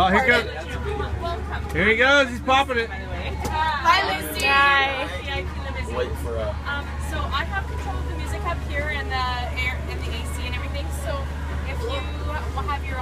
Oh, here goes. Here he goes. He's popping it. Bye, Lucy. Bye. Wait for uh. Um, so I have control of the music up here and the air and the AC and everything. So if you have your